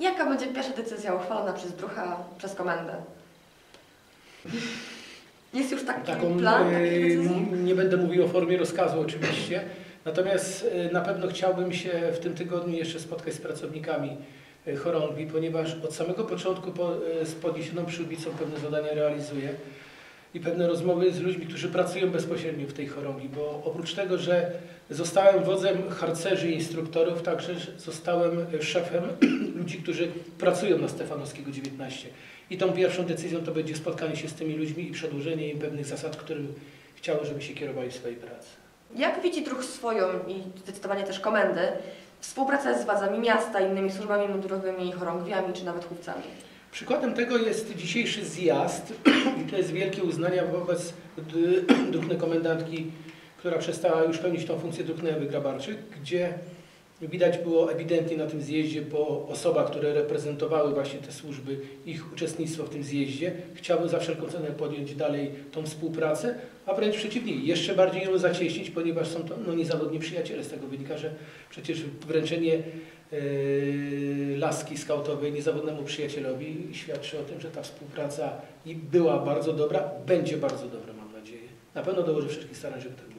Jaka będzie pierwsza decyzja uchwalona przez Drucha, przez komendę? Jest już taki Taką, plan, e, decyzji? nie będę mówił o formie rozkazu oczywiście, natomiast e, na pewno chciałbym się w tym tygodniu jeszcze spotkać z pracownikami e, chorągwi, ponieważ od samego początku po, z podniesioną przyłbicą pewne zadania realizuję i pewne rozmowy z ludźmi, którzy pracują bezpośrednio w tej chorągwi, bo oprócz tego, że zostałem wodzem harcerzy i instruktorów, także zostałem szefem ludzi, którzy pracują na Stefanowskiego 19. I tą pierwszą decyzją to będzie spotkanie się z tymi ludźmi i przedłużenie im pewnych zasad, którym chciałem, żeby się kierowali w swojej pracy. Jak widzi Druch swoją i zdecydowanie też komendy współpracę z władzami miasta, innymi służbami mundurowymi, chorągwiami czy nawet chówcami? Przykładem tego jest dzisiejszy zjazd i to jest wielkie uznania wobec druhny komendantki, która przestała już pełnić tą funkcję druhny Ewy Grabarczyk, gdzie widać było ewidentnie na tym zjeździe po osobach, które reprezentowały właśnie te służby, ich uczestnictwo w tym zjeździe, chciały za wszelką cenę podjąć dalej tą współpracę, a wręcz przeciwnie, jeszcze bardziej ją zacieśnić, ponieważ są to no, niezawodni przyjaciele. Z tego wynika, że przecież wręczenie Yy, laski skautowej niezawodnemu przyjacielowi świadczy o tym, że ta współpraca i była bardzo dobra, będzie bardzo dobra, mam nadzieję. Na pewno dołożę wszystkich starań, żeby tak.